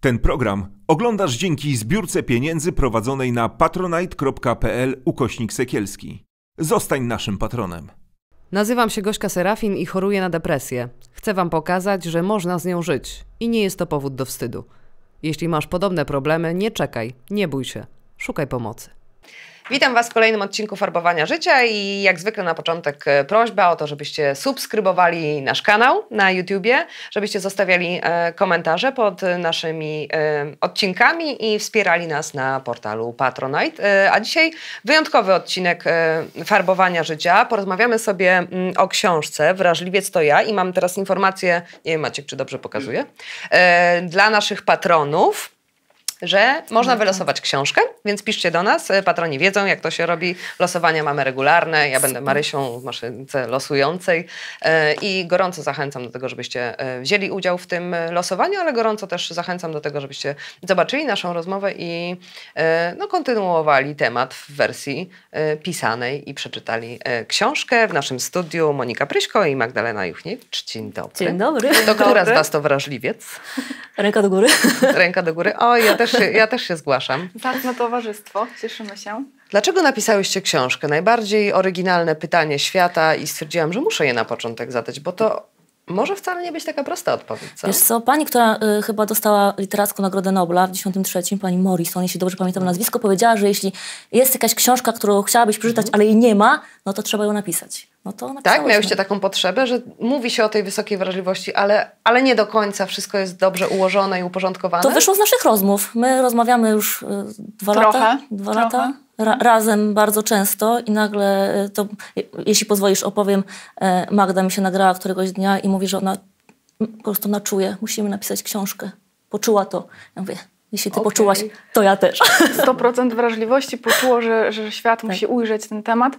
Ten program oglądasz dzięki zbiórce pieniędzy prowadzonej na patronite.pl ukośnik sekielski. Zostań naszym patronem. Nazywam się Gośka Serafin i choruję na depresję. Chcę Wam pokazać, że można z nią żyć i nie jest to powód do wstydu. Jeśli masz podobne problemy, nie czekaj, nie bój się, szukaj pomocy. Witam Was w kolejnym odcinku Farbowania Życia i jak zwykle na początek e, prośba o to, żebyście subskrybowali nasz kanał na YouTubie, żebyście zostawiali e, komentarze pod naszymi e, odcinkami i wspierali nas na portalu Patronite. A dzisiaj wyjątkowy odcinek Farbowania Życia. Porozmawiamy sobie mm, o książce Wrażliwiec to ja i mam teraz informację, nie wiem Maciek, czy dobrze pokazuję, dla naszych patronów że można wylosować książkę, więc piszcie do nas. Patroni wiedzą, jak to się robi. Losowania mamy regularne. Ja będę Marysią w maszynce losującej e, i gorąco zachęcam do tego, żebyście e, wzięli udział w tym losowaniu, ale gorąco też zachęcam do tego, żebyście zobaczyli naszą rozmowę i e, no, kontynuowali temat w wersji pisanej i przeczytali książkę w naszym studiu Monika Pryśko i Magdalena Juchniewicz. Dzień dobry. Dzień dobry. To która z Was to wrażliwiec? Ręka do góry. Ręka do góry. O, ja też też się, ja też się zgłaszam. Zacne towarzystwo, cieszymy się. Dlaczego napisałyście książkę? Najbardziej oryginalne pytanie świata i stwierdziłam, że muszę je na początek zadać, bo to może wcale nie być taka prosta odpowiedź, co? Wiesz co, pani, która y, chyba dostała literacką Nagrodę Nobla w 1993, pani Morrison, jeśli dobrze pamiętam nazwisko, powiedziała, że jeśli jest jakaś książka, którą chciałabyś przeczytać, mhm. ale jej nie ma, no to trzeba ją napisać. No to tak, miałyście taką potrzebę, że mówi się o tej wysokiej wrażliwości, ale, ale nie do końca wszystko jest dobrze ułożone i uporządkowane? To wyszło z naszych rozmów. My rozmawiamy już y, dwa trochę, lata. Dwa trochę. lata ra razem bardzo często i nagle e, to, jeśli pozwolisz, opowiem, e, Magda mi się nagrała któregoś dnia i mówi, że ona po prostu na czuje, musimy napisać książkę. Poczuła to. Ja mówię, jeśli ty okay. poczułaś, to ja też. 100% wrażliwości poczuło, że, że świat tak. musi ujrzeć ten temat.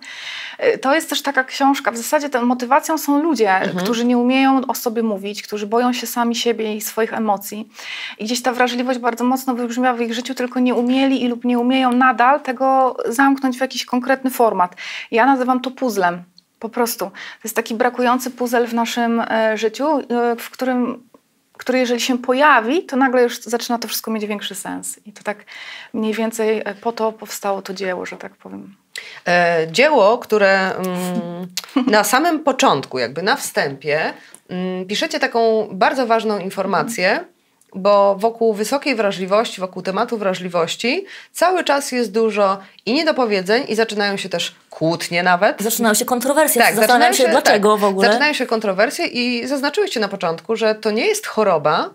Y, to jest też taka książka, w zasadzie tą motywacją są ludzie, mhm. którzy nie umieją o sobie mówić, którzy boją się sami siebie i swoich emocji. I gdzieś ta wrażliwość bardzo mocno wybrzmiała w ich życiu, tylko nie umieli i lub nie umieją nadal tego zamknąć w jakiś konkretny format. Ja nazywam to puzzlem. Po prostu. To jest taki brakujący puzzle w naszym e, życiu, e, w którym który jeżeli się pojawi, to nagle już zaczyna to wszystko mieć większy sens. I to tak mniej więcej e, po to powstało to dzieło, że tak powiem. E, dzieło, które mm, na samym początku, jakby na wstępie, mm, piszecie taką bardzo ważną informację, bo wokół wysokiej wrażliwości, wokół tematu wrażliwości cały czas jest dużo i niedopowiedzeń i zaczynają się też kłótnie nawet. Zaczynają się kontrowersje, tak, się, się dlaczego tak, w ogóle. Zaczynają się kontrowersje i zaznaczyłyście na początku, że to nie jest choroba,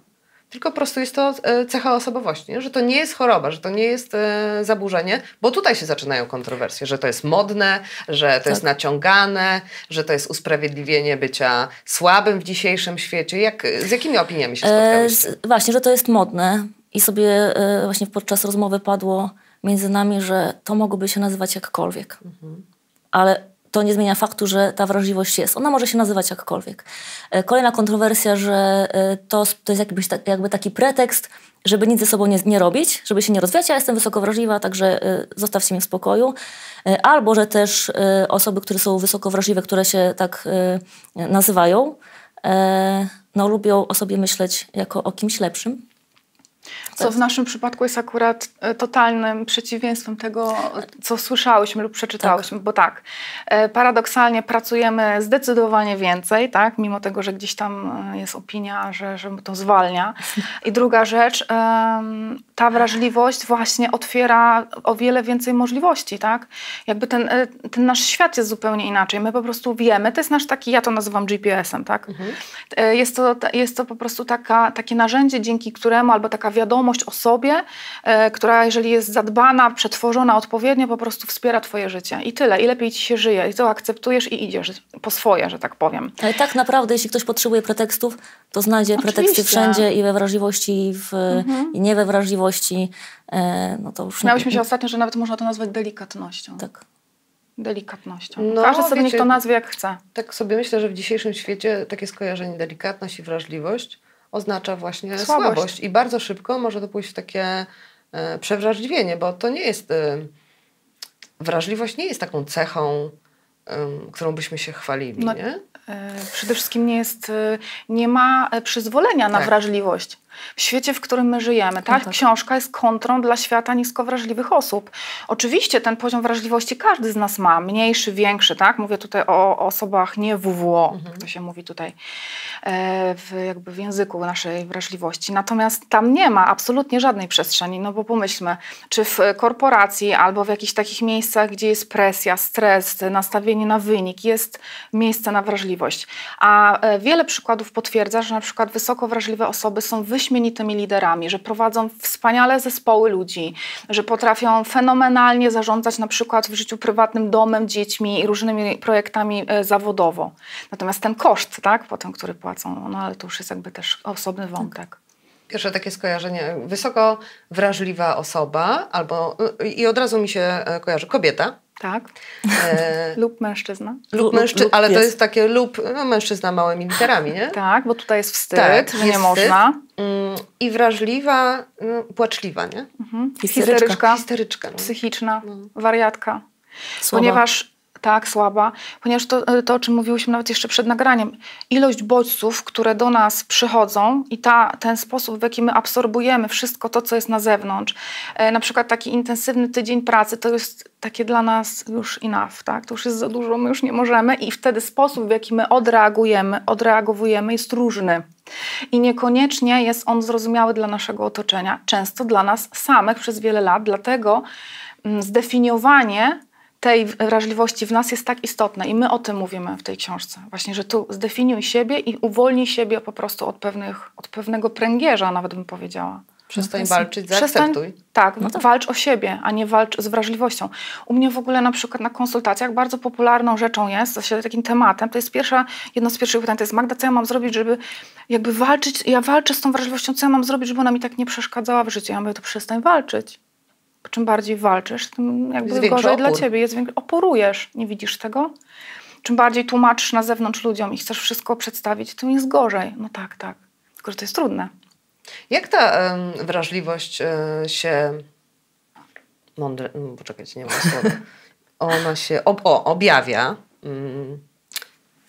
tylko po prostu jest to e, cecha osobowości, nie? że to nie jest choroba, że to nie jest e, zaburzenie, bo tutaj się zaczynają kontrowersje, że to jest modne, że to tak. jest naciągane, że to jest usprawiedliwienie bycia słabym w dzisiejszym świecie. Jak, z jakimi opiniami się spotkałyście? E, właśnie, że to jest modne i sobie e, właśnie podczas rozmowy padło między nami, że to mogłoby się nazywać jakkolwiek. Mhm. Ale to nie zmienia faktu, że ta wrażliwość jest. Ona może się nazywać jakkolwiek. E, kolejna kontrowersja, że e, to, to jest jakby, jakby taki pretekst, żeby nic ze sobą nie, nie robić, żeby się nie rozwijać. Ja jestem wysoko wrażliwa, także e, zostawcie mnie w spokoju. Albo, że też osoby, które są wysoko wrażliwe, które się tak nazywają, no, lubią o sobie myśleć jako o kimś lepszym co w naszym przypadku jest akurat e, totalnym przeciwieństwem tego, co słyszałyśmy lub przeczytałyśmy, tak. bo tak, e, paradoksalnie pracujemy zdecydowanie więcej, tak, mimo tego, że gdzieś tam e, jest opinia, że, że to zwalnia. I druga rzecz, ta wrażliwość właśnie otwiera o wiele więcej możliwości, tak? Jakby ten, ten nasz świat jest zupełnie inaczej. My po prostu wiemy, to jest nasz taki, ja to nazywam GPS-em, tak? Mhm. Jest, to, jest to po prostu taka, takie narzędzie, dzięki któremu, albo taka wiadomość o sobie, e, która jeżeli jest zadbana, przetworzona odpowiednio, po prostu wspiera twoje życie. I tyle. I lepiej ci się żyje. I to akceptujesz i idziesz po swoje, że tak powiem. Ale tak naprawdę, jeśli ktoś potrzebuje pretekstów, to znajdzie Oczywiście. preteksty wszędzie i we wrażliwości, i, w, mhm. i nie we wrażliwości. E, no to już Śmiałyśmy się ostatnio, że nawet można to nazwać delikatnością. Tak delikatnością. No, Każdy sobie wiecie, niech to nazwie jak chce. Tak sobie myślę, że w dzisiejszym świecie takie skojarzenie delikatność i wrażliwość oznacza właśnie słabość. słabość. I bardzo szybko może to pójść w takie e, przewrażliwienie, bo to nie jest. E, wrażliwość nie jest taką cechą, e, którą byśmy się chwalili, no, nie? E, przede wszystkim nie jest, e, nie ma e, przyzwolenia na tak. wrażliwość. W świecie, w którym my żyjemy. Tak? No tak. Książka jest kontrą dla świata niskowrażliwych osób. Oczywiście ten poziom wrażliwości każdy z nas ma, mniejszy, większy. Tak? Mówię tutaj o, o osobach nie WWO, Mhm. to się mówi tutaj e, w, jakby w języku naszej wrażliwości. Natomiast tam nie ma absolutnie żadnej przestrzeni, no bo pomyślmy, czy w korporacji albo w jakichś takich miejscach, gdzie jest presja, stres, nastawienie na wynik, jest miejsce na wrażliwość. A e, wiele przykładów potwierdza, że na przykład wysoko wrażliwe osoby są wyśmienitymi liderami, że prowadzą wspaniale zespoły ludzi, że potrafią fenomenalnie zarządzać na przykład w życiu prywatnym domem, dziećmi i różnymi projektami e, zawodowo. Natomiast ten koszt, tak, potem, który płacą, no ale to już jest jakby też osobny wątek. Pierwsze takie skojarzenie, wysoko wrażliwa osoba, albo i od razu mi się e, kojarzy kobieta. Tak? E, Lub mężczyzna. lub mężczyzna, lub ale to pies. jest takie lub no, mężczyzna małymi literami, nie? Tak, bo tutaj jest wstyd, Tak, że nie jest można. Mm, I wrażliwa, mm, płaczliwa, nie? Mhm. Histeryczka. Histeryczka, Histeryczka. No. psychiczna, wariatka. Słaba. Ponieważ tak, słaba, ponieważ to, to, o czym mówiłyśmy nawet jeszcze przed nagraniem, ilość bodźców, które do nas przychodzą i ta, ten sposób, w jaki my absorbujemy wszystko to, co jest na zewnątrz, e, na przykład taki intensywny tydzień pracy, to jest takie dla nas już enough, tak? To już jest za dużo, my już nie możemy i wtedy sposób, w jaki my odreagujemy, odreagowujemy jest różny. I niekoniecznie jest on zrozumiały dla naszego otoczenia, często dla nas samych przez wiele lat, dlatego mm, zdefiniowanie tej wrażliwości w nas jest tak istotne i my o tym mówimy w tej książce. Właśnie, że tu zdefiniuj siebie i uwolnij siebie po prostu od, pewnych, od pewnego pręgierza, nawet bym powiedziała. Przestań No, walczyć, zaakceptuj. Tak, No tak. walcz o siebie, a nie walcz z wrażliwością. U mnie w ogóle na przykład na konsultacjach bardzo popularną rzeczą jest, się takim tematem, to jest pierwsza, jedno z pierwszych pytań, to jest Magda, co ja mam zrobić, żeby jakby walczyć, ja walczę z tą wrażliwością, co ja mam zrobić, żeby ona mi tak nie przeszkadzała w życiu. Ja mówię, to przestań walczyć. Czym bardziej walczysz, tym jakby większy gorzej dla opór. ciebie, jest oporujesz, nie widzisz tego? Czym bardziej tłumaczysz na zewnątrz ludziom i chcesz wszystko przedstawić, tym jest gorzej. No tak, tak. Tylko, że to jest trudne. Jak ta em, wrażliwość e, się. Mądre. Poczekajcie, nie mam słowa. Ona się ob, o, objawia mm,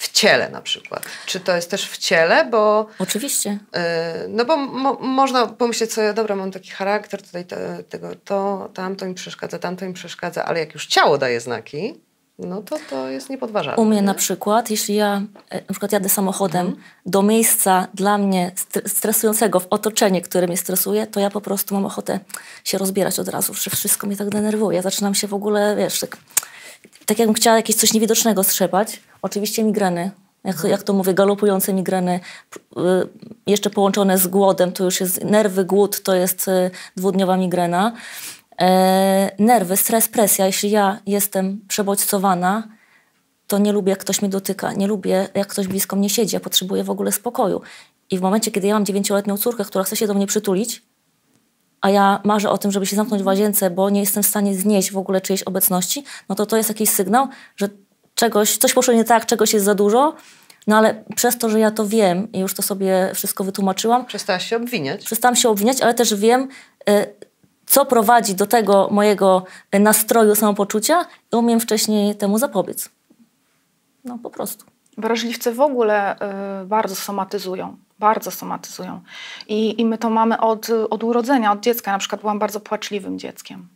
w ciele na przykład. Czy to jest też w ciele? Bo. Oczywiście. e, no bo mo, można pomyśleć sobie, dobra, mam taki charakter, tutaj te, tego, to, tamto mi przeszkadza, tamto mi przeszkadza, ale jak już ciało daje znaki, no to to jest niepodważalne. U mnie nie? na przykład, jeśli ja e, na przykład jadę samochodem Mhm. do miejsca dla mnie stre- stresującego w otoczenie, które mnie stresuje, to ja po prostu mam ochotę się rozbierać od razu, że wszystko mnie tak denerwuje. Zaczynam się w ogóle, wiesz, tak, tak jakbym chciała jakieś coś niewidocznego strzepać. Oczywiście migreny. Jak, jak to mówię, galopujące migreny, y, jeszcze połączone z głodem, to już jest nerwy, głód, to jest y, dwudniowa migrena. E, nerwy, stres, presja. Jeśli ja jestem przebodźcowana, to nie lubię, jak ktoś mnie dotyka, nie lubię, jak ktoś blisko mnie siedzi, ja potrzebuję w ogóle spokoju. I w momencie, kiedy ja mam dziewięcioletnią córkę, która chce się do mnie przytulić, a ja marzę o tym, żeby się zamknąć w łazience, bo nie jestem w stanie znieść w ogóle czyjejś obecności, no to to jest jakiś sygnał, że czegoś, coś poszło nie tak, czegoś jest za dużo, no ale przez to, że ja to wiem i już to sobie wszystko wytłumaczyłam, Przestałaś się obwiniać. przestałam się obwiniać, ale też wiem, e, co prowadzi do tego mojego e, nastroju, samopoczucia i umiem wcześniej temu zapobiec. No po prostu. Wrażliwcy w ogóle y, bardzo somatyzują. Bardzo somatyzują. I, I my to mamy od, od urodzenia, od dziecka. Na przykład byłam bardzo płaczliwym dzieckiem.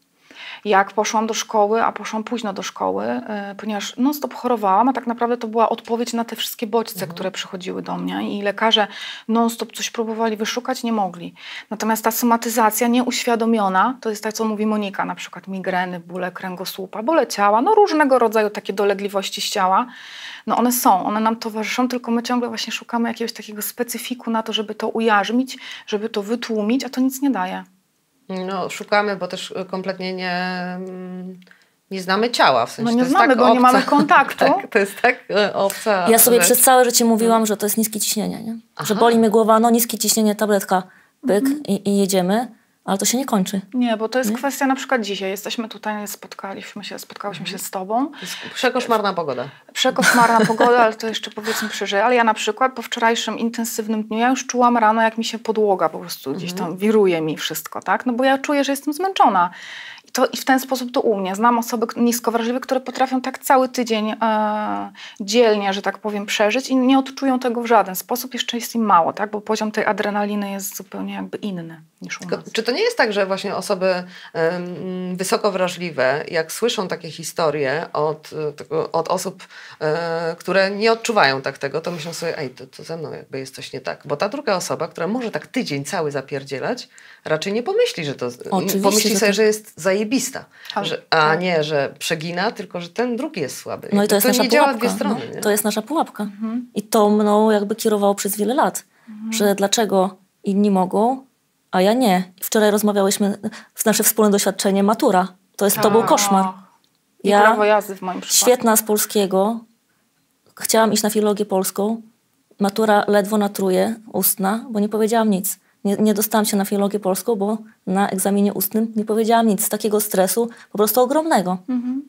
Jak poszłam do szkoły, a poszłam późno do szkoły, y, ponieważ non-stop chorowałam, a tak naprawdę to była odpowiedź na te wszystkie bodźce, które przychodziły do mnie i lekarze non-stop coś próbowali wyszukać, nie mogli. Natomiast ta somatyzacja nieuświadomiona, to jest tak, co mówi Monika, na przykład migreny, bóle kręgosłupa, bóle ciała, no różnego rodzaju takie dolegliwości z ciała, no one są, one nam towarzyszą, tylko my ciągle właśnie szukamy jakiegoś takiego specyfiku na to, żeby to ujarzmić, żeby to wytłumić, a to nic nie daje. No, szukamy, bo też y, kompletnie nie, mm, nie znamy ciała. W sensie No nie to jest znamy, tak bo nie obca, mamy kontaktu. tak, to jest tak y, obca Ja sobie rzecz. przez całe życie mówiłam, że to jest niskie ciśnienie, nie? że boli mnie głowa, no niskie ciśnienie, tabletka, pyk i, i jedziemy, ale to się nie kończy. Nie, bo to jest kwestia na przykład dzisiaj. Jesteśmy tutaj, spotkaliśmy się, spotkałyśmy się z tobą. Przekoszmarna pogoda. Przekoszmarna pogoda, ale to jeszcze powiedzmy przeżyję. Ale ja na przykład po wczorajszym intensywnym dniu, ja już czułam rano, jak mi się podłoga po prostu gdzieś tam wiruje mi wszystko, tak? No bo ja czuję, że jestem zmęczona. I to, I w ten sposób to u mnie. Znam osoby nisko wrażliwe, które potrafią tak cały tydzień e, dzielnie, że tak powiem, przeżyć i nie odczują tego w żaden sposób. Jeszcze jest im mało, tak? bo poziom tej adrenaliny jest zupełnie jakby inny niż u nas. Czy to nie jest tak, że właśnie osoby um, wysoko wrażliwe, jak słyszą takie historie od, tego, od osób, e, które nie odczuwają tak tego, to myślą sobie, ej, to, to ze mną jakby jest coś nie tak. Bo ta druga osoba, która może tak tydzień cały zapierdzielać, raczej nie pomyśli, że to. Oczywiście, pomyśli sobie, że jest zajebista. Że, a tak. nie, że przegina, tylko że ten drugi jest słaby. No i to jest to nasza nie pułapka. działa dwie strony. No, to jest nasza pułapka. Mhm. I to mną jakby kierowało przez wiele lat. Mhm. Że dlaczego inni mogą, a ja nie. Wczoraj rozmawiałyśmy, w nasze wspólne doświadczenie, matura. To, jest, to był koszmar. I ja, prawo jazdy w moim przypadku. Świetna z polskiego. Chciałam iść na filologię polską. Matura ledwo na truje, ustna, bo nie powiedziałam nic. Nie, nie dostałam się na filologię polską, bo na egzaminie ustnym nie powiedziałam nic. Z takiego stresu, po prostu ogromnego. Mhm.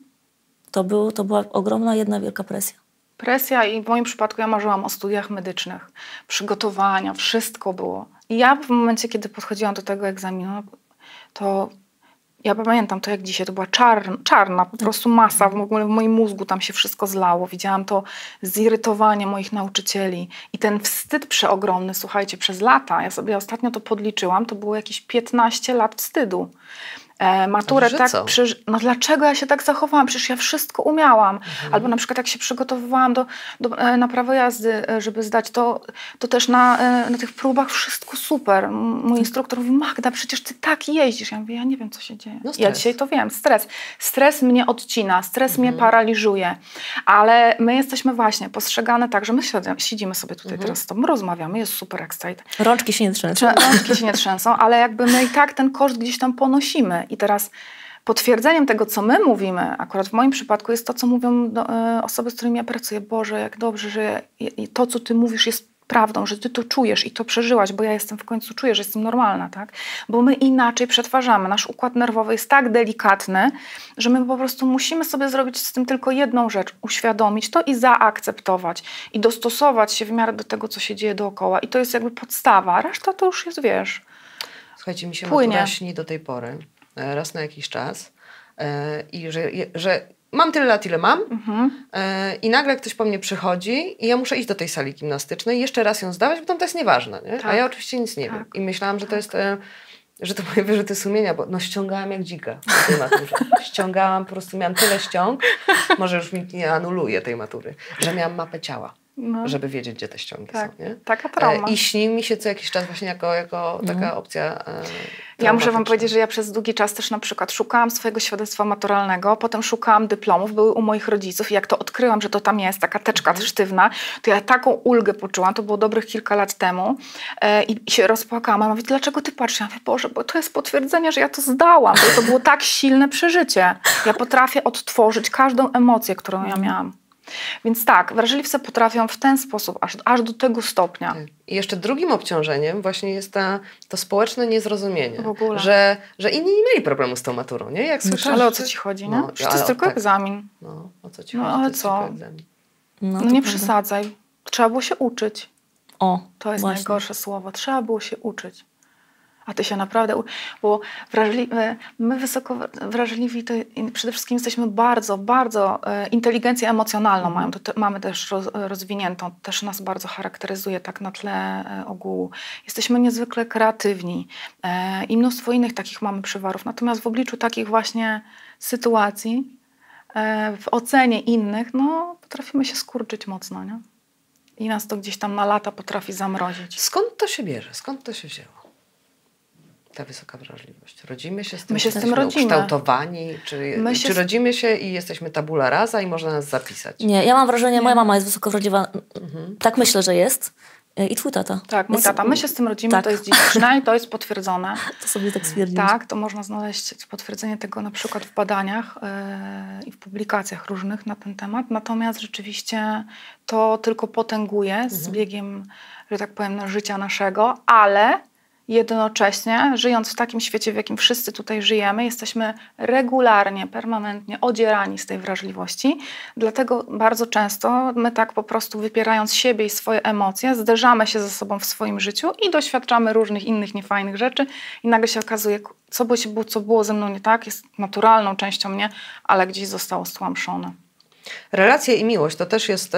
To, był, to była ogromna, jedna wielka presja. Presja i w moim przypadku ja marzyłam o studiach medycznych, przygotowania, wszystko było. I ja w momencie, kiedy podchodziłam do tego egzaminu, to ja pamiętam to jak dzisiaj, to była czarna, czarna po prostu masa, w ogóle w moim mózgu tam się wszystko zlało. Widziałam to zirytowanie moich nauczycieli i ten wstyd przeogromny, słuchajcie, przez lata, ja sobie ostatnio to podliczyłam, to było jakieś 15 lat wstydu. E, maturę tak? No dlaczego ja się tak zachowałam? Przecież ja wszystko umiałam. Mhm. Albo na przykład jak się przygotowywałam do, do, e, na prawo jazdy, e, żeby zdać, to, to też na, na tych próbach wszystko super. Mój instruktor mówi, Magda, przecież ty tak jeździsz. Ja mówię, ja nie wiem, co się dzieje. No ja dzisiaj to wiem. Stres. Stres mnie odcina, stres mhm. mnie paraliżuje. Ale my jesteśmy właśnie postrzegane tak, że my siedzimy sobie tutaj mhm. teraz z tobą, rozmawiamy, jest super excited. Rączki się nie trzęsą. Rączki się nie trzęsą, ale jakby my i tak ten koszt gdzieś tam ponosimy. I teraz potwierdzeniem tego, co my mówimy, akurat w moim przypadku, jest to, co mówią do, e, osoby, z którymi ja pracuję. Boże, jak dobrze, że to, co ty mówisz, jest prawdą, że ty to czujesz i to przeżyłaś, bo ja jestem w końcu czuję, że jestem normalna, tak? Bo my inaczej przetwarzamy. Nasz układ nerwowy jest tak delikatny, że my po prostu musimy sobie zrobić z tym tylko jedną rzecz, uświadomić to i zaakceptować i dostosować się w miarę do tego, co się dzieje dookoła. I to jest jakby podstawa. Reszta to już jest, wiesz, Słuchajcie, mi się płynie. śni do tej pory. E, raz na jakiś czas e, i że, że mam tyle lat, ile mam mhm. E, i nagle ktoś po mnie przychodzi i ja muszę iść do tej sali gimnastycznej jeszcze raz ją zdawać, bo tam to jest nieważne, nie? Tak. a ja oczywiście nic nie tak. wiem. I myślałam, że to jest że to moje wyrzuty sumienia, bo no ściągałam jak dzika w tej maturze. Ściągałam, po prostu miałam tyle ściąg, może już mi nie anuluje tej matury, że miałam mapę ciała no. żeby wiedzieć, gdzie te ściągi tak, są. Nie? Taka trauma. E, I śni mi się co jakiś czas właśnie jako, jako mhm. taka opcja e, Ja muszę wam powiedzieć, że ja przez długi czas też na przykład szukałam swojego świadectwa maturalnego, potem szukałam dyplomów, były u moich rodziców i jak to odkryłam, że to tam jest, taka teczka mhm. sztywna, to ja taką ulgę poczułam, to było dobrych kilka lat temu e, i się rozpłakałam. Mama mówi, dlaczego ty patrzysz? Ja mówię, Boże, bo to jest potwierdzenie, że ja to zdałam, bo to było tak silne przeżycie. Ja potrafię odtworzyć każdą emocję, którą ja miałam. Więc tak, wrażliwcy potrafią w ten sposób, aż, aż do tego stopnia. Tak. I jeszcze drugim obciążeniem właśnie jest ta, to społeczne niezrozumienie. W ogóle. Że, że inni nie mieli problemu z tą maturą, nie? Jak no ale o co ci chodzi, nie? No, to jest tylko tak. egzamin. No, o co ci no, chodzi? Ale co? No, no nie przesadzaj. Trzeba było się uczyć. O, to jest właśnie. najgorsze słowo. Trzeba było się uczyć. A ty się naprawdę, bo wrażli, my wysoko wrażliwi to przede wszystkim jesteśmy bardzo, bardzo e, inteligencję emocjonalną mhm. mają, to, mamy też roz, rozwiniętą, też nas bardzo charakteryzuje tak na tle e, ogółu. Jesteśmy niezwykle kreatywni e, i mnóstwo innych takich mamy przywarów. Natomiast w obliczu takich właśnie sytuacji, w ocenie innych, no potrafimy się skurczyć mocno, nie? I nas to gdzieś tam na lata potrafi zamrozić. Skąd to się bierze? Skąd to się wzięło? Ta wysoka wrażliwość? Rodzimy się z tym? My się z tym rodzimy. Ukształtowani? Czy, My czy rodzimy się i jesteśmy tabula rasa i można nas zapisać? Nie, ja mam wrażenie, Nie. moja mama jest wysoko wrażliwa. Mhm. Tak myślę, że jest. I twój tata. Tak, mój Więc, tata. My się z tym rodzimy, tak. to jest dziedziczne i to jest potwierdzone. To sobie tak stwierdzić. Tak, to można znaleźć potwierdzenie tego na przykład w badaniach yy, i w publikacjach różnych na ten temat. Natomiast rzeczywiście to tylko potęguje z mhm. biegiem, że tak powiem, życia naszego, ale jednocześnie, żyjąc w takim świecie, w jakim wszyscy tutaj żyjemy, jesteśmy regularnie, permanentnie odzierani z tej wrażliwości. Dlatego bardzo często my tak po prostu wypierając siebie i swoje emocje, zderzamy się ze sobą w swoim życiu i doświadczamy różnych innych niefajnych rzeczy i nagle się okazuje, co było, co było ze mną nie tak, jest naturalną częścią mnie, ale gdzieś zostało stłamszone. Relacje i miłość to też jest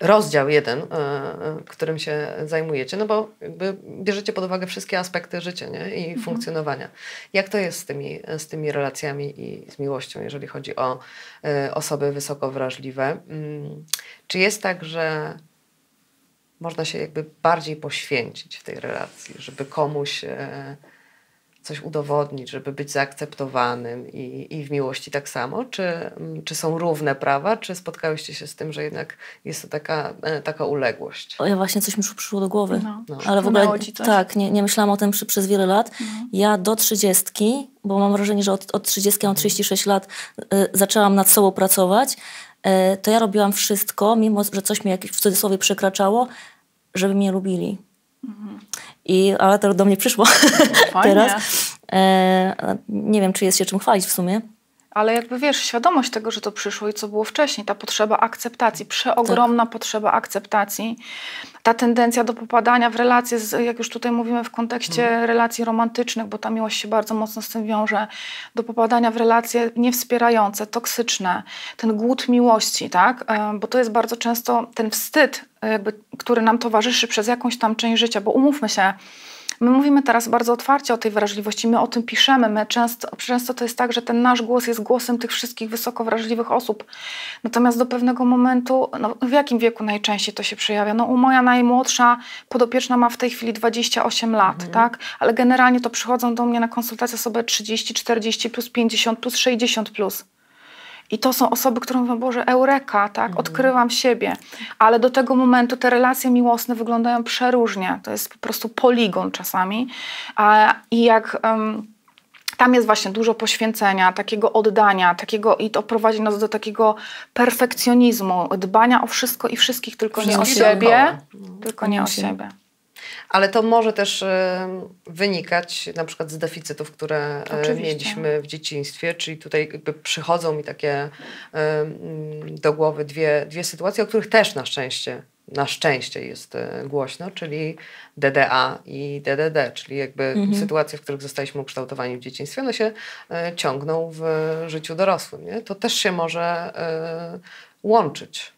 rozdział jeden, e, e, którym się zajmujecie, no bo jakby bierzecie pod uwagę wszystkie aspekty życia nie? i mhm. funkcjonowania. Jak to jest z tymi, z tymi relacjami i z miłością, jeżeli chodzi o e, osoby wysoko wrażliwe? Mm, czy jest tak, że można się jakby bardziej poświęcić w tej relacji, żeby komuś coś udowodnić, żeby być zaakceptowanym i, i w miłości tak samo? Czy, mm, czy są równe prawa, czy spotkałyście się z tym, że jednak jest to taka, e, taka uległość? O, ja właśnie coś mi przyszło do głowy, no. No. ale w ogóle tak, nie, nie myślałam o tym przy, przez wiele lat. No. Ja do trzydziestki, bo mam wrażenie, że od, od 30 mam 36 lat, y, zaczęłam nad sobą pracować, y, to ja robiłam wszystko, mimo że coś mi jakieś w cudzysłowie przekraczało, żeby mnie lubili. Mhm. I, ale to do mnie przyszło teraz. E, nie wiem, czy jest się czym chwalić w sumie. Ale jakby wiesz, świadomość tego, że to przyszło i co było wcześniej, ta potrzeba akceptacji, przeogromna tak. potrzeba akceptacji, ta tendencja do popadania w relacje, z, jak już tutaj mówimy w kontekście hmm. relacji romantycznych, bo ta miłość się bardzo mocno z tym wiąże, do popadania w relacje niewspierające, toksyczne, ten głód miłości, tak? E, bo to jest bardzo często ten wstyd, jakby, który nam towarzyszy przez jakąś tam część życia, bo umówmy się, My mówimy teraz bardzo otwarcie o tej wrażliwości, my o tym piszemy. My często, często to jest tak, że ten nasz głos jest głosem tych wszystkich wysoko wrażliwych osób. Natomiast do pewnego momentu, no, w jakim wieku najczęściej to się przejawia? No, u moja najmłodsza podopieczna ma w tej chwili 28 lat, mhm. tak? Ale generalnie to przychodzą do mnie na konsultacje osoby 30, 40 plus 50 plus 60 plus. I to są osoby, które mówią, Boże, eureka, tak, mhm. odkrywam siebie. Ale do tego momentu te relacje miłosne wyglądają przeróżnie. To jest po prostu poligon czasami. I jak... Um, tam jest właśnie dużo poświęcenia, takiego oddania, takiego i to prowadzi nas do takiego perfekcjonizmu, dbania o wszystko i wszystkich, tylko nie o siebie, tylko nie o siebie. Ale to może też wynikać na przykład z deficytów, które e, Oczywiście. mieliśmy w dzieciństwie, czyli tutaj jakby przychodzą mi takie do głowy dwie, dwie sytuacje, o których też na szczęście na szczęście jest głośno, czyli DDA i DDD, czyli jakby mhm. sytuacje, w których zostaliśmy ukształtowani w dzieciństwie, one się ciągną w życiu dorosłym. Nie? To też się może łączyć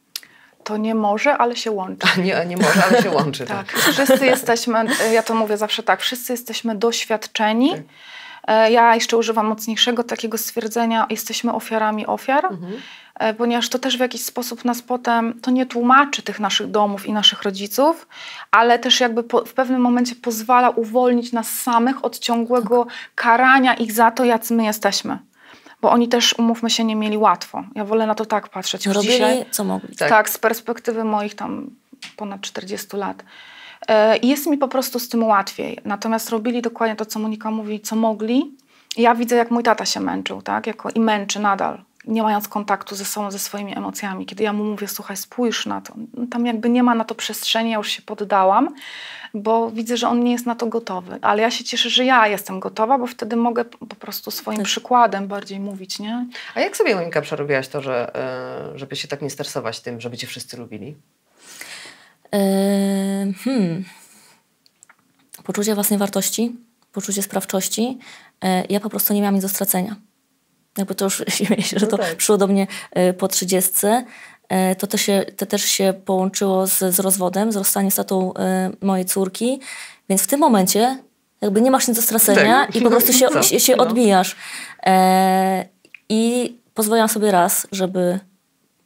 to nie może, ale się łączy. A nie, nie może, ale się łączy. tak. tak. Wszyscy jesteśmy, ja to mówię zawsze tak, wszyscy jesteśmy doświadczeni. Tak. E, ja jeszcze używam mocniejszego takiego stwierdzenia, jesteśmy ofiarami ofiar, mhm. E, ponieważ to też w jakiś sposób nas potem, to nie tłumaczy tych naszych domów i naszych rodziców, ale też jakby po, w pewnym momencie pozwala uwolnić nas samych od ciągłego tak. karania ich za to, jacy my jesteśmy bo oni też, umówmy się, nie mieli łatwo. Ja wolę na to tak patrzeć. Robili, dzisiaj, co mogli. Tak. tak, z perspektywy moich tam ponad 40 lat. E, I jest mi po prostu z tym łatwiej. Natomiast robili dokładnie to, co Monika mówi, co mogli. Ja widzę, jak mój tata się męczył, tak? Jako, I męczy nadal, nie mając kontaktu ze sobą, ze swoimi emocjami. Kiedy ja mu mówię, słuchaj, spójrz na to. Tam jakby nie ma na to przestrzeni, ja już się poddałam bo widzę, że on nie jest na to gotowy. Ale ja się cieszę, że ja jestem gotowa, bo wtedy mogę po prostu swoim tak. przykładem bardziej mówić, nie? A jak sobie, Monika, przerobiłaś to, że, e, żeby się tak nie stresować tym, żeby cię wszyscy lubili? Eee, hmm. Poczucie własnej wartości, poczucie sprawczości. E, ja po prostu nie miałam nic do stracenia. Jakby to już, że no to tak. przyszło do mnie e, po trzydziestce. E, to, to, się, to też się połączyło z, z rozwodem, z rozstaniem z tatą e, mojej córki, więc w tym momencie jakby nie masz nic do stracenia tak. i po prostu się, się, się no. odbijasz. E, I pozwoliłam sobie raz, żeby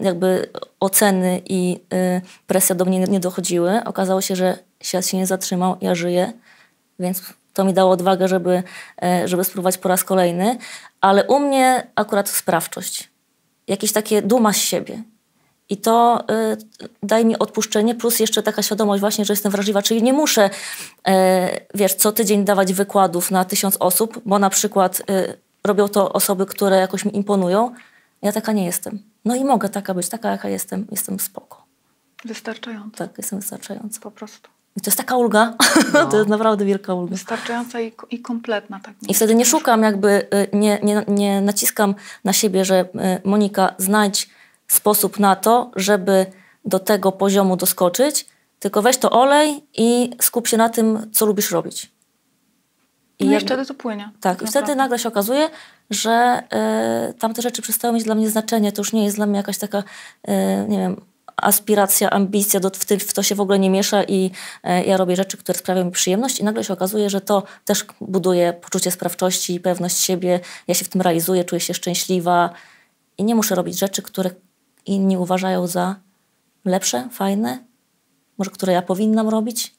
jakby oceny i y, presja do mnie nie dochodziły. Okazało się, że świat się nie zatrzymał, ja żyję, więc to mi dało odwagę, żeby, żeby spróbować po raz kolejny. Ale u mnie akurat sprawczość. Jakieś takie duma z siebie. I to y, daje mi odpuszczenie, plus jeszcze taka świadomość właśnie, że jestem wrażliwa, czyli nie muszę, y, wiesz, co tydzień dawać wykładów na tysiąc osób, bo na przykład y, robią to osoby, które jakoś mi imponują. Ja taka nie jestem. No i mogę taka być, taka jaka jestem, jestem spoko. Wystarczająco. Tak, jestem wystarczająca. Po prostu. I to jest taka ulga, no. to jest naprawdę wielka ulga. Wystarczająca i, i kompletna. Tak I wtedy nie szukam jakby, y, nie, nie, nie naciskam na siebie, że y, Monika znajdź sposób na to, żeby do tego poziomu doskoczyć, tylko weź to olej i skup się na tym, co lubisz robić. I no jakby, wtedy to płynie. Tak, i wtedy nagle się okazuje, że y, tamte rzeczy przestają mieć dla mnie znaczenie. To już nie jest dla mnie jakaś taka, y, nie wiem, aspiracja, ambicja, do, w, ty, w to się w ogóle nie miesza i y, ja robię rzeczy, które sprawiają mi przyjemność i nagle się okazuje, że to też buduje poczucie sprawczości, pewność siebie, ja się w tym realizuję, czuję się szczęśliwa i nie muszę robić rzeczy, które inni uważają za lepsze, fajne, może które ja powinnam robić.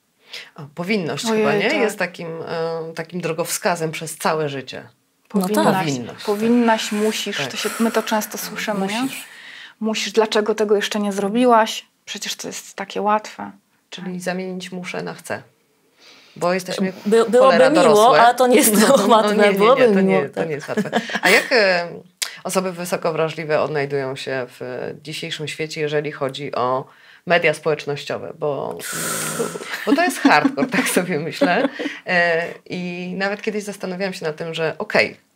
O, powinność Ojej, chyba, nie? Tak. Jest takim, y, takim drogowskazem przez całe życie. Powinnaś, no tak. powinność, powinnaś musisz. Tak. To się, my to często słyszymy, musisz. nie? Musisz. Dlaczego tego jeszcze nie zrobiłaś? Przecież to jest takie łatwe. Czyli zamienić muszę na chcę. Bo jesteśmy By, Byłoby miło, ale to nie jest no, łatwe. No, nie, nie, nie, to, nie, to nie jest łatwe. A jak osoby wysoko wrażliwe odnajdują się w dzisiejszym świecie, jeżeli chodzi o media społecznościowe, bo, bo to jest hardcore, tak sobie myślę. E, I nawet kiedyś zastanawiałam się nad tym, że okej, okay,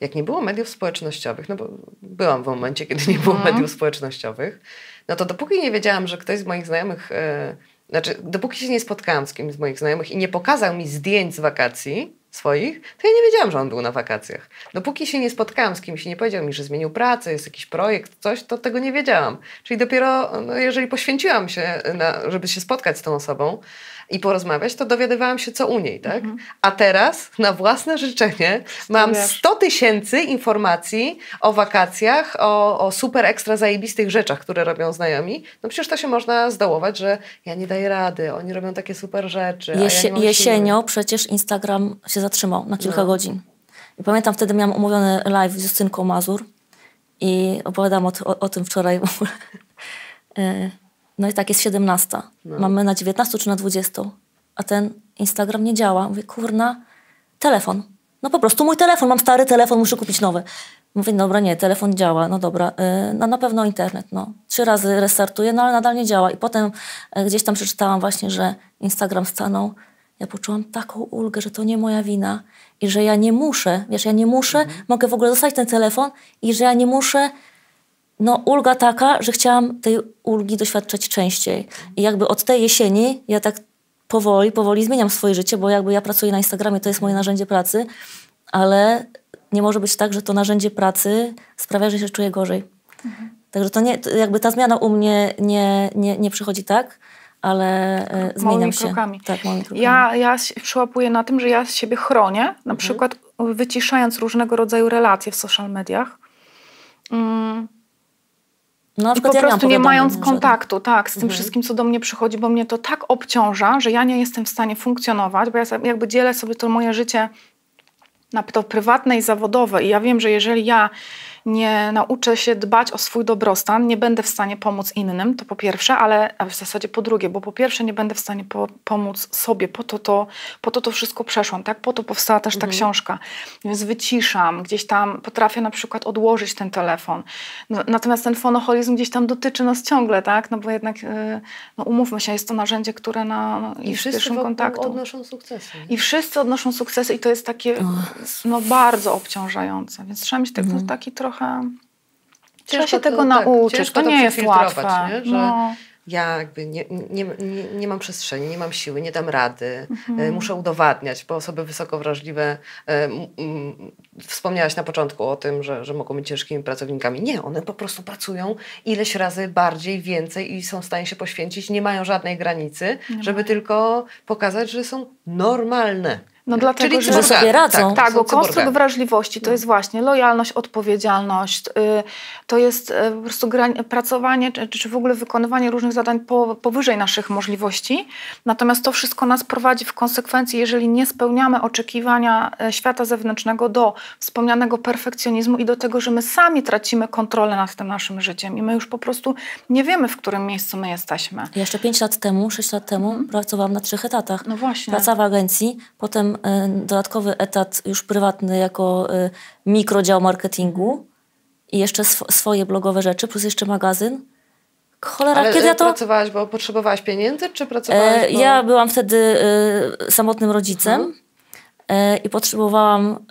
jak nie było mediów społecznościowych, no bo byłam w momencie, kiedy nie było mhm. mediów społecznościowych, no to dopóki nie wiedziałam, że ktoś z moich znajomych, e, znaczy dopóki się nie spotkałam z kimś z moich znajomych i nie pokazał mi zdjęć z wakacji, swoich, to ja nie wiedziałam, że on był na wakacjach. Dopóki się nie spotkałam z kimś i nie powiedział mi, że zmienił pracę, jest jakiś projekt, coś, to tego nie wiedziałam. Czyli dopiero, no, jeżeli poświęciłam się, na, żeby się spotkać z tą osobą, i porozmawiać, to dowiadywałam się, co u niej, tak? Mhm. A teraz na własne życzenie mam 100 tysięcy informacji o wakacjach, o, o super ekstra zajebistych rzeczach, które robią znajomi. No przecież to się można zdołować, że ja nie daję rady, oni robią takie super rzeczy. Jesie, ja jesienią przecież Instagram się zatrzymał na kilka no. godzin. I pamiętam, wtedy miałam umówiony live z Justynką Mazur i opowiadam o, o, o tym wczoraj w ogóle. No i tak jest 17. No. Mamy na 19 czy na 20. A ten Instagram nie działa. Mówię, kurna, telefon. No po prostu mój telefon, mam stary telefon, muszę kupić nowy. Mówię, dobra, nie, telefon działa, no dobra, yy, no na pewno internet, no. Trzy razy restartuję, no ale nadal nie działa. I potem yy, gdzieś tam przeczytałam właśnie, że Instagram stanął. Ja poczułam taką ulgę, że to nie moja wina i że ja nie muszę, wiesz, ja nie muszę, mhm. mogę w ogóle dostać ten telefon i że ja nie muszę no, ulga taka, że chciałam tej ulgi doświadczać częściej. I jakby od tej jesieni ja tak powoli, powoli zmieniam swoje życie, bo jakby ja pracuję na Instagramie, to jest moje narzędzie pracy, ale nie może być tak, że to narzędzie pracy sprawia, że się czuję gorzej. Mhm. Także to nie, jakby ta zmiana u mnie nie, nie, nie przychodzi tak, ale e, zmieniam się. Krokami. Tak, krokami. Ja, ja przyłapuję na tym, że ja siebie chronię, na mhm. przykład wyciszając różnego rodzaju relacje w social mediach. Mm no, I po ja prostu nie mając kontaktu, tak, z tym mhm. wszystkim, co do mnie przychodzi, bo mnie to tak obciąża, że ja nie jestem w stanie funkcjonować, bo ja jakby dzielę sobie to moje życie na to prywatne i zawodowe. I ja wiem, że jeżeli ja nie nauczę się dbać o swój dobrostan, nie będę w stanie pomóc innym, to po pierwsze, ale w zasadzie po drugie, bo po pierwsze nie będę w stanie po, pomóc sobie, po to to, po to to wszystko przeszłam, tak? Po to powstała też ta mhm. książka. Więc wyciszam, gdzieś tam potrafię na przykład odłożyć ten telefon. No, natomiast ten fonoholizm gdzieś tam dotyczy nas ciągle, tak? No bo jednak, yy, no umówmy się, jest to narzędzie, które na no, I wszyscy kontaktu. odnoszą sukcesy. I wszyscy odnoszą sukcesy i to jest takie no, bardzo obciążające, więc trzeba mieć tak, mhm. taki trochę trochę. Trzeba się tego tak, nauczyć. To, to nie jest łatwe. Nie? Że no. Ja jakby nie, nie, nie, nie, mam przestrzeni, nie mam siły, nie dam rady, mhm. muszę udowadniać, bo osoby wysoko wrażliwe, e, wspomniałaś na początku o tym, że, że mogą być ciężkimi pracownikami. Nie, one po prostu pracują ileś razy bardziej, więcej i są w stanie się poświęcić, nie mają żadnej granicy, żeby tylko pokazać, że są normalne. No dlatego, Czyli że sobie radzą. Tak, tak bo konstrukt wrażliwości to jest właśnie lojalność, odpowiedzialność, y, to jest y, po prostu pracowanie czy, czy w ogóle wykonywanie różnych zadań po, powyżej naszych możliwości. Natomiast to wszystko nas prowadzi w konsekwencji, jeżeli nie spełniamy oczekiwania y, świata zewnętrznego do wspomnianego perfekcjonizmu i do tego, że my sami tracimy kontrolę nad tym naszym życiem i my już po prostu nie wiemy, w którym miejscu my jesteśmy. Jeszcze pięć lat temu, sześć lat temu hmm. pracowałam na trzech etatach. No właśnie. Praca w agencji, potem E, dodatkowy etat już prywatny jako e, mikrodział marketingu i jeszcze sw swoje blogowe rzeczy, plus jeszcze magazyn. Cholera, Ale kiedy e, ja to... pracowałaś, bo potrzebowałaś pieniędzy, czy pracowałaś, E, bo... ja byłam wtedy e, samotnym rodzicem e, i potrzebowałam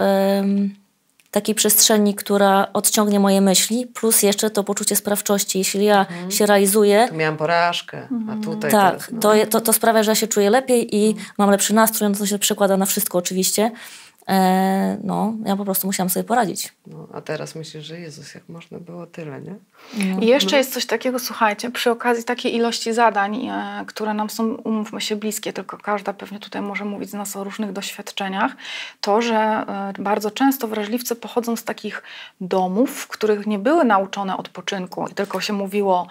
takiej przestrzeni, która odciągnie moje myśli, plus jeszcze to poczucie sprawczości. Jeśli ja się realizuję, Tu miałam porażkę, a tutaj tak, teraz, no. to, to, to sprawia, że ja się czuję lepiej i mam lepszy nastrój, no to się przekłada na wszystko oczywiście. E, no, ja po prostu musiałam sobie poradzić. No, a teraz myślisz, że Jezus, jak można było tyle, nie? I jeszcze jest coś takiego, słuchajcie, przy okazji takiej ilości zadań, e, które nam są, umówmy się, bliskie, tylko każda pewnie tutaj może mówić z nas o różnych doświadczeniach, to, że e, bardzo często wrażliwcy pochodzą z takich domów, w których nie były nauczone odpoczynku i tylko się mówiło,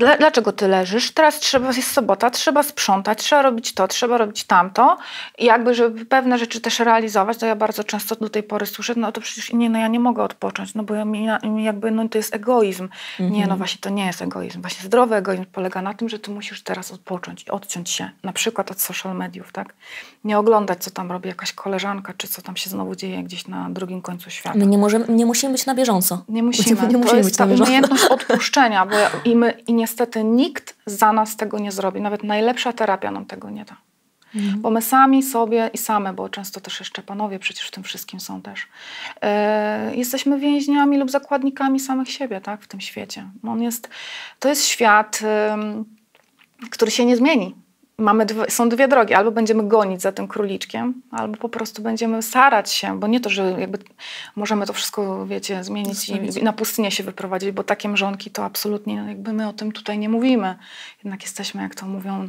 "Dla- Dlaczego ty leżysz? Teraz trzeba, jest sobota, trzeba sprzątać, trzeba robić to, trzeba robić tamto. I jakby, żeby pewne rzeczy też realizować, to ja bardzo często do tej pory słyszę, no to przecież nie, no ja nie mogę odpocząć, no bo ja, jakby, no to jest egoizm. Nie, no właśnie to nie jest egoizm. Właśnie zdrowy egoizm polega na tym, że ty musisz teraz odpocząć i odciąć się, na przykład od social mediów, tak? Nie oglądać, co tam robi jakaś koleżanka, czy co tam się znowu dzieje gdzieś na drugim końcu świata. My nie, możemy, nie musimy być na bieżąco. Nie musimy. Nie to musimy być ta na bieżąco. umiejętność odpuszczenia, bo ja, i, my, i niestety nikt za nas tego nie zrobi. Nawet najlepsza terapia nam tego nie da. Mhm. Bo my sami sobie i same, bo często też jeszcze panowie przecież w tym wszystkim są też, e, jesteśmy więźniami lub zakładnikami samych siebie tak, w tym świecie. On jest, to jest świat, em, który się nie zmieni. Mamy dwie, są dwie drogi. Albo będziemy gonić za tym króliczkiem, albo po prostu będziemy starać się, bo nie to, że jakby możemy to wszystko, wiecie, zmienić i, i na pustynię się wyprowadzić, bo takie mrzonki to absolutnie, jakby my o tym tutaj nie mówimy. Jednak jesteśmy, jak to mówią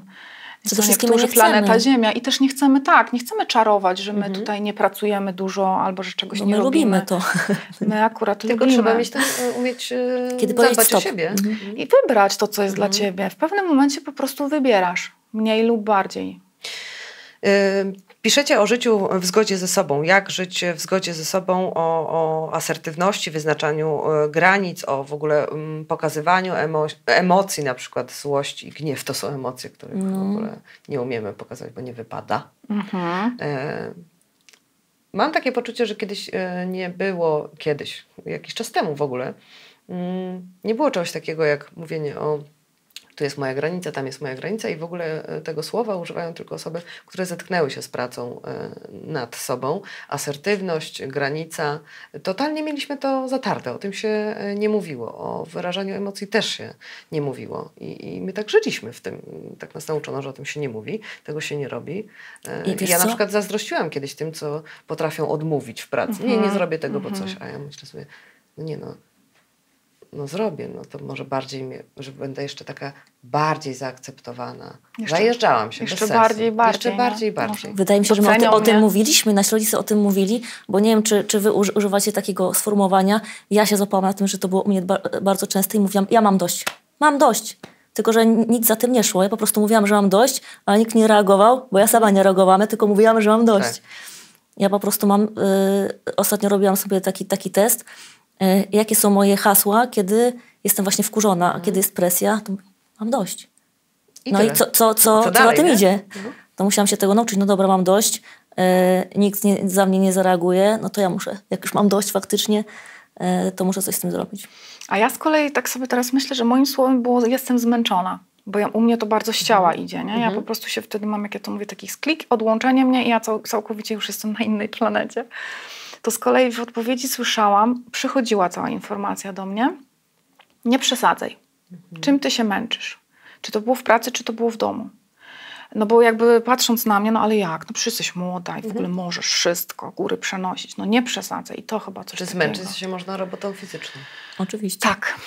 Przede co wszystkim niektórzy, nie planeta Ziemia. I też nie chcemy tak, nie chcemy czarować, że my tutaj nie pracujemy dużo albo że czegoś Bo nie my robimy. lubimy to. My akurat Tylko lubimy. trzeba mieć ten, e, umieć e, Kiedy zadbać o siebie. I wybrać to, co jest dla ciebie. W pewnym momencie po prostu wybierasz. Mniej lub bardziej. Y, Piszecie o życiu w zgodzie ze sobą, jak żyć w zgodzie ze sobą, o, o asertywności, wyznaczaniu e, granic, o w ogóle mm, pokazywaniu emo emocji, na przykład złość i gniew. To są emocje, których w ogóle nie umiemy pokazać, bo nie wypada. E, Mam takie poczucie, że kiedyś nie było, kiedyś, jakiś czas temu w ogóle, mm, nie było czegoś takiego jak mówienie o tu jest moja granica, tam jest moja granica i w ogóle e, tego słowa używają tylko osoby, które zetknęły się z pracą e, nad sobą. Asertywność, granica, totalnie mieliśmy to zatarte, o tym się e, nie mówiło, o wyrażaniu emocji też się nie mówiło. I, i my tak żyliśmy w tym, tak nas nauczono, że o tym się nie mówi, tego się nie robi. I ja na co? przykład zazdrościłam kiedyś tym, co potrafią odmówić w pracy. Nie, nie zrobię tego, bo coś, a ja myślę sobie, no nie no, no zrobię, no to może bardziej, mnie, że będę jeszcze taka bardziej zaakceptowana. Jeszcze- Zajeżdżałam się jeszcze bez sensu. bardziej, bardziej, Jeszcze nie? bardziej, bardziej. Wydaje mi się, że my o, tym- Docenią o tym mówiliśmy, nasi rodzice o tym mówili, bo nie wiem, czy, czy wy uży- używacie takiego sformułowania. Ja się złapałam na tym, że to było u mnie ba- bardzo często i mówiłam, ja mam dość, mam dość. Tylko, że nic za tym nie szło. Ja po prostu mówiłam, że mam dość, ale nikt nie reagował, bo ja sama nie reagowałam, ja tylko mówiłam, że mam dość. Tak. Ja po prostu mam, y, ostatnio robiłam sobie taki, taki test, y, jakie są moje hasła, kiedy jestem właśnie wkurzona, a kiedy jest presja, to mam dość. I no tyle. i co, co, co, Co co, dalej, za tym nie? idzie? To musiałam się tego nauczyć. No dobra, mam dość. E, nikt nie, za mnie nie zareaguje. No to ja muszę, jak już mam dość faktycznie, e, to muszę coś z tym zrobić. A ja z kolei tak sobie teraz myślę, że moim słowem było jestem zmęczona. Bo ja, u mnie to bardzo z ciała idzie, nie? Ja po prostu się wtedy mam, jak ja to mówię, taki sklik, odłączenie mnie i ja cał, całkowicie już jestem na innej planecie. To z kolei w odpowiedzi słyszałam, przychodziła cała informacja do mnie, nie przesadzaj. Czym ty się męczysz? Czy to było w pracy, czy to było w domu? No bo jakby patrząc na mnie, no ale jak? No przecież jesteś młoda i w ogóle możesz wszystko, góry przenosić. No nie przesadzaj. I to chyba coś Czy takiego. zmęczyć się można robotą fizyczną? Oczywiście. Tak.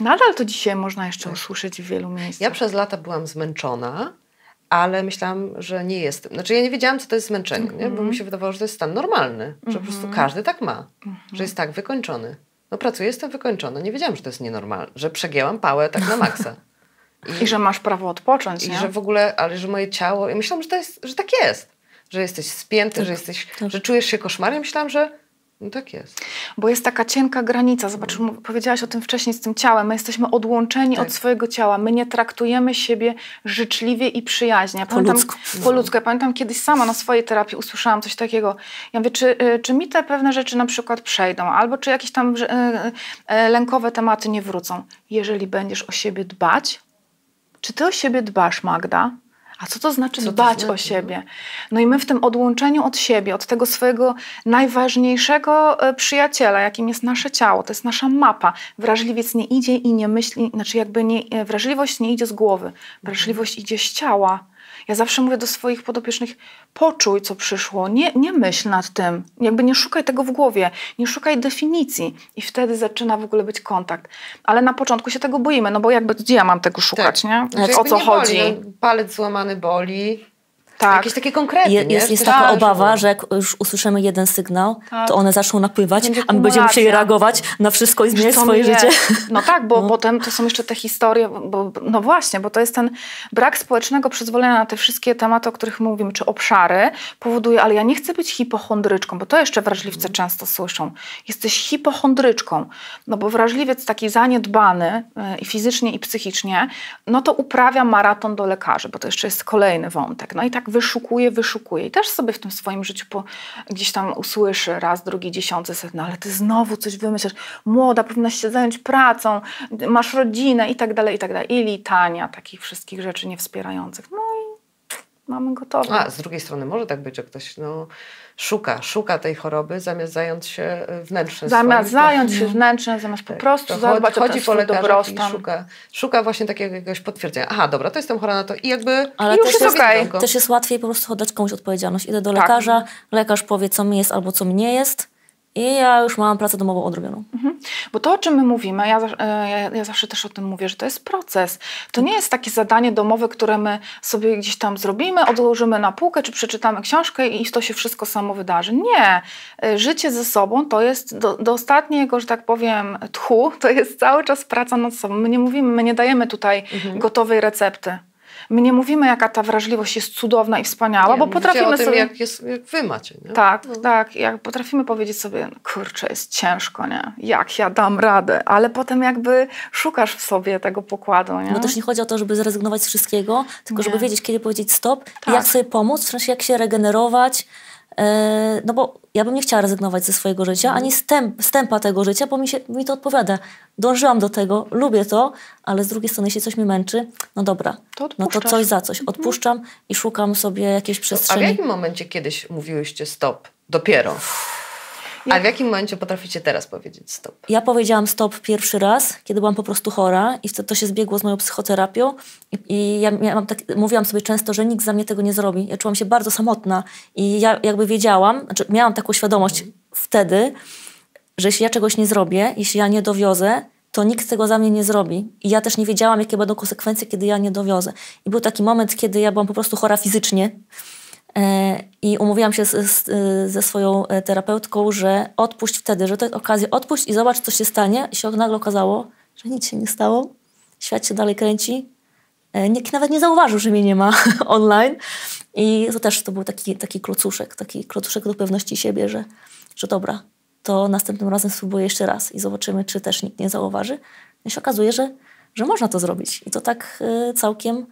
Nadal to dzisiaj można jeszcze usłyszeć w wielu miejscach. Ja przez lata byłam zmęczona, ale myślałam, że nie jestem. Znaczy ja nie wiedziałam, co to jest zmęczenie, nie? bo mi się wydawało, że to jest stan normalny, że po prostu każdy tak ma, że jest tak wykończony. No pracuję, jestem wykończona. Nie wiedziałam, że to jest nienormalne, że przegięłam pałę tak na maksa. I że masz prawo odpocząć, I nie? że w ogóle, ale że moje ciało, ja myślałam, że, to jest, że tak jest, że jesteś spięty, że, jesteś, tak. że czujesz się koszmarem. Myślałam, że No tak jest. Bo jest taka cienka granica. Zobacz, no. powiedziałaś o tym wcześniej z tym ciałem. My jesteśmy odłączeni tak. od swojego ciała. My nie traktujemy siebie życzliwie i przyjaźnie. Ja po ludzku. Po ludzku. Ja pamiętam kiedyś sama na swojej terapii usłyszałam coś takiego. Ja mówię, czy, y, czy mi te pewne rzeczy na przykład przejdą, albo czy jakieś tam y, y, lękowe tematy nie wrócą. Jeżeli będziesz o siebie dbać, czy ty o siebie dbasz, Magda? A co to znaczy co dbać to znaczy? o siebie? No i my w tym odłączeniu od siebie, od tego swojego najważniejszego e, przyjaciela, jakim jest nasze ciało, to jest nasza mapa. Wrażliwiec nie idzie i nie myśli, znaczy jakby nie, e, wrażliwość nie idzie z głowy, wrażliwość idzie z ciała. Ja zawsze mówię do swoich podopiecznych, poczuj, co przyszło, nie, nie myśl nad tym, jakby nie szukaj tego w głowie, nie szukaj definicji i wtedy zaczyna w ogóle być kontakt. Ale na początku się tego boimy, no bo jakby gdzie ja mam tego szukać, tak. nie? Znaczy, o co chodzi? Boli, no, palec złamany boli, tak. Jakieś takie konkrety. Je, jest, jest taka obawa, że jak już usłyszymy jeden sygnał, tak. to one zaczną napływać, a my będziemy musieli reagować na wszystko i zmieniać swoje życie. No tak, bo no. potem to są jeszcze te historie, bo, no właśnie, bo to jest ten brak społecznego przyzwolenia na te wszystkie tematy, o których mówimy, czy obszary, powoduje, ale ja nie chcę być hipochondryczką, bo to jeszcze wrażliwcy często słyszą. Jesteś hipochondryczką, no bo wrażliwiec taki zaniedbany y, i fizycznie, i psychicznie, no to uprawia maraton do lekarzy, bo to jeszcze jest kolejny wątek. No i tak wyszukuje, wyszukuje i też sobie w tym swoim życiu po, gdzieś tam usłyszy raz, drugi, dziesiąty, setny, ale ty znowu coś wymyślasz, młoda, powinnaś się zająć pracą, masz rodzinę i tak dalej, i tak dalej. I litania takich wszystkich rzeczy niewspierających. No i mamy gotowe. A, z drugiej strony może tak być, że ktoś no, szuka, szuka tej choroby, zamiast zająć się e, wnętrzem Zamiast swoim. zająć się wnętrzem, zamiast po tak, prostu zadbać chodzi, o po. I szuka, szuka właśnie takiego jakiegoś potwierdzenia. Aha, dobra, to jestem chora na to i jakby Ale już też jest, okay. też jest łatwiej po prostu oddać komuś odpowiedzialność. Idę do tak. lekarza, lekarz powie, co mi jest albo co mi nie jest i ja już mam pracę domową odrobioną. Mhm. Bo to, o czym my mówimy, ja, e, ja, ja, zawsze też o tym mówię, że to jest proces. To nie jest takie zadanie domowe, które my sobie gdzieś tam zrobimy, odłożymy na półkę, czy przeczytamy książkę i to się wszystko samo wydarzy. Nie. E, życie ze sobą to jest do, do ostatniego, że tak powiem, tchu, to jest cały czas praca nad sobą. My nie mówimy, my nie dajemy tutaj mhm. gotowej recepty. My nie mówimy, jaka ta wrażliwość jest cudowna i wspaniała, nie, bo potrafimy o tym, sobie... Jak, jest, jak wy macie. Nie? Tak, no. tak. Jak potrafimy powiedzieć sobie, no, kurczę, jest ciężko, nie? Jak ja dam radę? Ale potem jakby szukasz w sobie tego pokładu, nie? No też nie chodzi o to, żeby zrezygnować z wszystkiego, tylko nie. żeby wiedzieć, kiedy powiedzieć stop tak. i jak sobie pomóc, w sensie jak się regenerować, no bo ja bym nie chciała rezygnować ze swojego życia, ani stęp, stępa tego życia, bo mi, się, mi to odpowiada. Dążyłam do tego, lubię to, ale z drugiej strony, jeśli coś mnie męczy, no dobra, to no to coś za coś. Odpuszczam i szukam sobie jakiejś przestrzeni. A w jakim momencie kiedyś mówiłyście stop? Dopiero. A w jakim momencie potraficie teraz powiedzieć stop? Ja powiedziałam stop pierwszy raz, kiedy byłam po prostu chora i wtedy to się zbiegło z moją psychoterapią i, ja miałam tak, mówiłam sobie często, że nikt za mnie tego nie zrobi. Ja czułam się bardzo samotna i ja jakby wiedziałam, znaczy miałam taką świadomość wtedy, że jeśli ja czegoś nie zrobię, jeśli ja nie dowiozę, to nikt tego za mnie nie zrobi. I ja też nie wiedziałam, jakie będą konsekwencje, kiedy ja nie dowiozę. I był taki moment, kiedy ja byłam po prostu chora fizycznie I umówiłam się z, z, ze swoją e, terapeutką, że odpuść wtedy, że to jest okazja, odpuść i zobacz, co się stanie. I się nagle okazało, że nic się nie stało. Świat się dalej kręci. E, nikt nawet nie zauważył, że mnie nie ma online. I to też to był taki, taki klocuszek, taki klocuszek do pewności siebie, że, że dobra, to następnym razem spróbuję jeszcze raz i zobaczymy, czy też nikt nie zauważy. I się okazuje, że, że można to zrobić. I to tak całkiem E,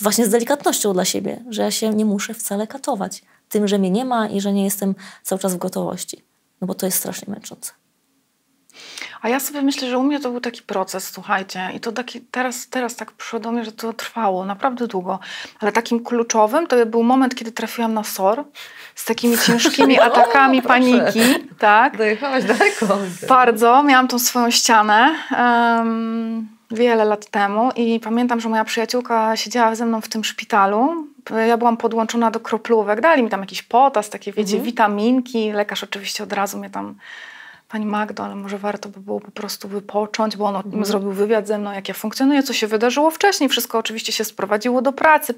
właśnie z delikatnością dla siebie, że ja się nie muszę wcale katować tym, że mnie nie ma i że nie jestem cały czas w gotowości, no bo to jest strasznie męczące. A ja sobie myślę, że u mnie to był taki proces, słuchajcie, i to taki, teraz, teraz tak przyszło do mnie, że to trwało naprawdę długo, ale takim kluczowym to był moment, kiedy trafiłam na SOR z takimi ciężkimi atakami o, paniki. Tak. Dojechałaś daleko. Bardzo. Miałam tą swoją ścianę. Um, wiele lat temu i pamiętam, że moja przyjaciółka siedziała ze mną w tym szpitalu. Ja byłam podłączona do kroplówek, dali mi tam jakiś potas, takie wiecie, mhm. witaminki. Lekarz oczywiście od razu mnie tam Pani Magdo, ale może warto by było po prostu wypocząć, bo on mhm. zrobił wywiad ze mną, jak ja funkcjonuję, co się wydarzyło wcześniej. Wszystko oczywiście się sprowadziło do pracy.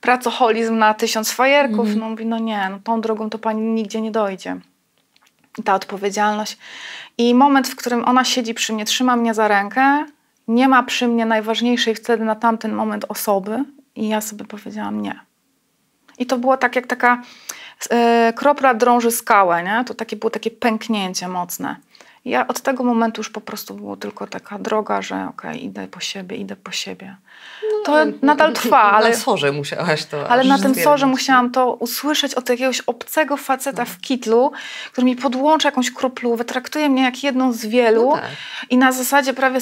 Pracoholizm na tysiąc fajerków. Mhm. No mówi, no nie, no tą drogą to pani nigdzie nie dojdzie. ta odpowiedzialność. I moment, w którym ona siedzi przy mnie, trzyma mnie za rękę, nie ma przy mnie najważniejszej wtedy na tamten moment osoby i ja sobie powiedziałam nie. I to było tak jak taka e, kropla drąży skałę, nie? To takie było takie pęknięcie mocne. Ja od tego momentu już po prostu było tylko taka droga, że okej, okay, idę po siebie, idę po siebie. No, to nadal trwa, ale... Na sorze musiałaś to Ale na tym sorze musiałam to usłyszeć od jakiegoś obcego faceta w kitlu, który mi podłącza jakąś kroplówę, traktuje mnie jak jedną z wielu no tak. i na zasadzie prawie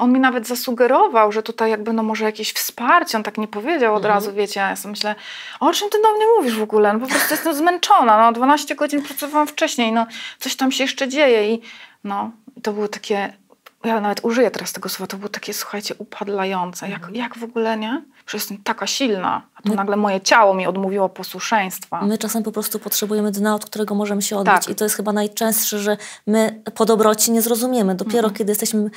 on mi nawet zasugerował, że tutaj jakby no może jakieś wsparcie, on tak nie powiedział od mhm. razu, wiecie, ja sobie myślę, o czym ty do mnie mówisz w ogóle? No po prostu jestem zmęczona, no 12 godzin pracowałam wcześniej, no coś tam się jeszcze dzieje i no, to było takie, ja nawet użyję teraz tego słowa, to było takie, słuchajcie, upadlające. Jak, mhm. jak w ogóle, nie? Przecież jestem taka silna, a tu My... nagle moje ciało mi odmówiło posłuszeństwa. My czasem po prostu potrzebujemy dna, od którego możemy się odbić tak. i to jest chyba najczęstsze, że my po dobroci nie zrozumiemy. Dopiero mhm. kiedy jesteśmy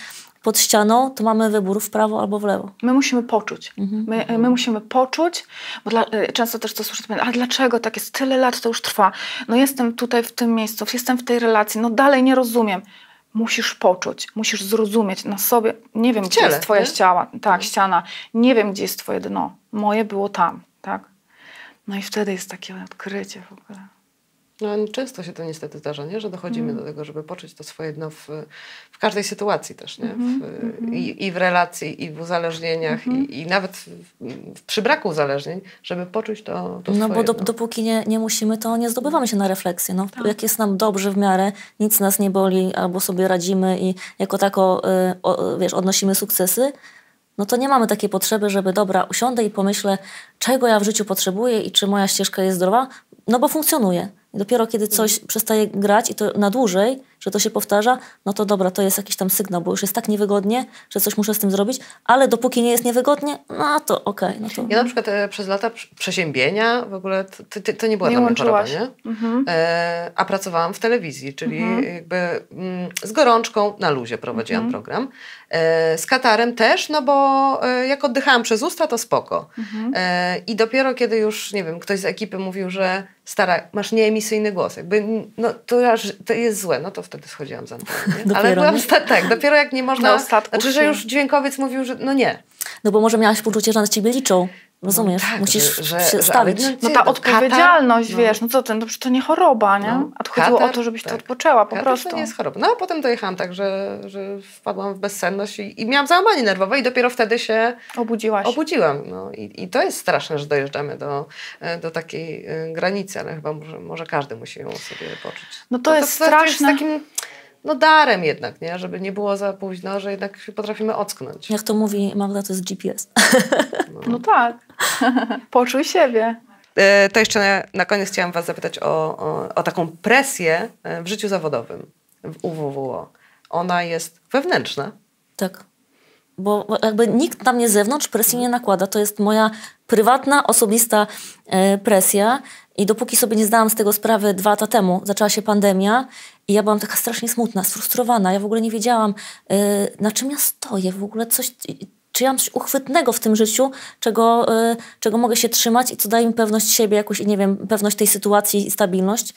pod ścianą, to mamy wybór w prawo albo w lewo. My musimy poczuć. Mhm. My, my, musimy poczuć, bo dla, y, często też to słyszę, a dlaczego tak jest? Tyle lat to już trwa. No jestem tutaj w tym miejscu, jestem w tej relacji, no dalej nie rozumiem. Musisz poczuć, musisz zrozumieć na sobie. Nie wiem, gdzie jest twoja ściana, tak, mhm. ściana. Nie wiem, gdzie jest twoje dno. Moje było tam, tak? No i wtedy jest takie odkrycie w ogóle. No, często się to niestety zdarza, nie? że dochodzimy mm. do tego, żeby poczuć to swoje dno w, w każdej sytuacji też. Nie? W, mm. i, I w relacji, i w uzależnieniach, mm. i, i, nawet w, w, przy braku uzależnień, żeby poczuć to, to No bo do, dopóki nie, nie musimy, to nie zdobywamy się na refleksję. No. Tak. Jak jest nam dobrze w miarę, nic nas nie boli, albo sobie radzimy i jako tako y, o, wiesz, odnosimy sukcesy, no to nie mamy takiej potrzeby, żeby dobra, usiądę i pomyślę, czego ja w życiu potrzebuję i czy moja ścieżka jest zdrowa, no bo funkcjonuje. Dopiero kiedy coś przestaje grać i to na dłużej, że to się powtarza, no to dobra, to jest jakiś tam sygnał, bo już jest tak niewygodnie, że coś muszę z tym zrobić, ale dopóki nie jest niewygodnie, no to okej. Okay, no to... Ja na przykład e, przez lata przeziębienia w ogóle to, to, to nie była nie dla mnie choroba, nie? Mhm. E, a pracowałam w telewizji, czyli mhm. jakby mm, z gorączką na luzie prowadziłam mhm. program. E, z katarem też, no bo e, jak oddychałam przez usta, to spoko. Mhm. E, I dopiero kiedy już, nie wiem, ktoś z ekipy mówił, że stara, masz nieemisyjny głos, jakby no, to, to jest złe, no to wtedy schodziłam z anteny. Ale byłam, tak, dopiero jak nie można, na znaczy, że już dźwiękowiec mówił, że no nie. No bo może miałaś poczucie, że na ciebie liczą. Rozumiesz? No tak, Musisz że, się że, stawić. no, no ta odpowiedzialność, katar, wiesz, no co ty, no to nie choroba, nie? No, a to chodziło katar, o to, żebyś tak. to odpoczęła po katar prostu. to nie jest choroba. No a potem dojechałam tak, że, że wpadłam w bezsenność i, i miałam załamanie nerwowe i dopiero wtedy się Obudziłaś. obudziłam. No. I, I to jest straszne, że dojeżdżamy do, do takiej y, granicy, ale chyba może, może każdy musi ją sobie poczuć. No to, to jest to, straszne. To jest takim, no darem jednak, nie? żeby nie było za późno, że jednak potrafimy ocknąć. Jak to mówi Magda, to jest GPS. No, no tak. Poczuj siebie. E, to jeszcze na koniec chciałam Was zapytać o, o, o taką presję e, w życiu zawodowym w UWWO. Ona jest wewnętrzna. Tak. Bo jakby nikt na mnie z zewnątrz presji nie nakłada. To jest moja prywatna, osobista e, presja. I dopóki sobie nie zdałam z tego sprawy dwa lata temu, zaczęła się pandemia i ja byłam taka strasznie smutna, sfrustrowana. Ja w ogóle nie wiedziałam, yy, na czym ja stoję, w ogóle coś, czy ja mam coś uchwytnego w tym życiu, czego, yy, czego mogę się trzymać i co daje mi pewność siebie, jakąś, nie wiem, pewność tej sytuacji i stabilność.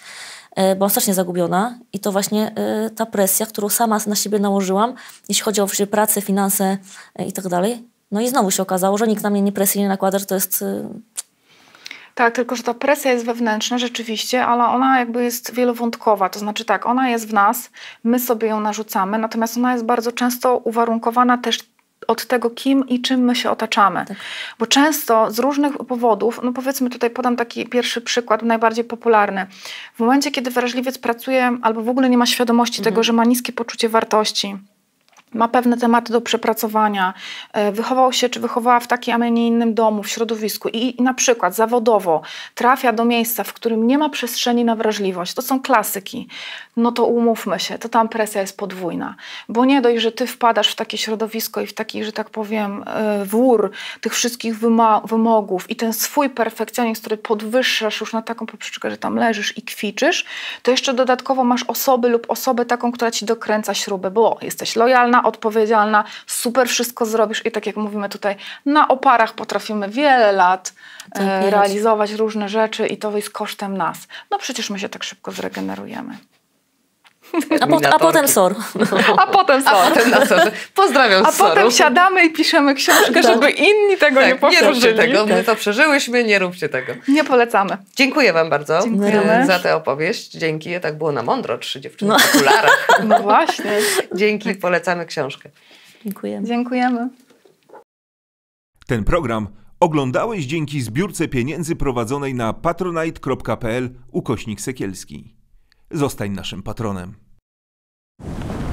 Yy, byłam strasznie zagubiona i to właśnie yy, ta presja, którą sama na siebie nałożyłam, jeśli chodzi o pracę, finanse yy, i tak dalej. No i znowu się okazało, że nikt na mnie nie presji nie nakłada, że to jest tak, tylko że ta presja jest wewnętrzna rzeczywiście, ale ona jakby jest wielowątkowa. To znaczy tak, ona jest w nas, my sobie ją narzucamy, natomiast ona jest bardzo często uwarunkowana też od tego, kim i czym my się otaczamy. Tak. Bo często z różnych powodów, no powiedzmy tutaj podam taki pierwszy przykład, najbardziej popularny. W momencie, kiedy wrażliwiec pracuje albo w ogóle nie ma świadomości mhm. tego, że ma niskie poczucie wartości, ma pewne tematy do przepracowania, e, wychował się czy wychowała w takim, a nie innym domu, w środowisku i, i, na przykład zawodowo trafia do miejsca, w którym nie ma przestrzeni na wrażliwość, to są klasyki, no to umówmy się, to tam presja jest podwójna. Bo nie dość, że ty wpadasz w takie środowisko i w taki, że tak powiem, e, wór tych wszystkich wymogów i ten swój perfekcjonizm, który podwyższasz już na taką poprzeczkę, że tam leżysz i kwiczysz, to jeszcze dodatkowo masz osoby lub osobę taką, która ci dokręca śrubę, bo jesteś lojalna, odpowiedzialna, super wszystko zrobisz i tak jak mówimy tutaj, na oparach potrafimy wiele lat tak, e, realizować różne rzeczy i to jest kosztem nas. No przecież my się tak szybko zregenerujemy. A, po, a potem SOR. A potem SOR. A potem na SOR. Pozdrawiam A potem siadamy i piszemy książkę, tak. żeby inni tego tak, nie powtórzyli. Nie róbcie tego, my to przeżyłyśmy, nie róbcie tego. Nie polecamy. Dziękuję Wam bardzo Dziękujemy. za tę opowieść. Dzięki, tak było na mądro, trzy dziewczyny no. w okularach. No właśnie. Dzięki, polecamy książkę. Dziękujemy. Dziękujemy. Ten program oglądałeś dzięki zbiórce pieniędzy prowadzonej na patronite.pl ukośnik sekielski. Zostań naszym patronem. you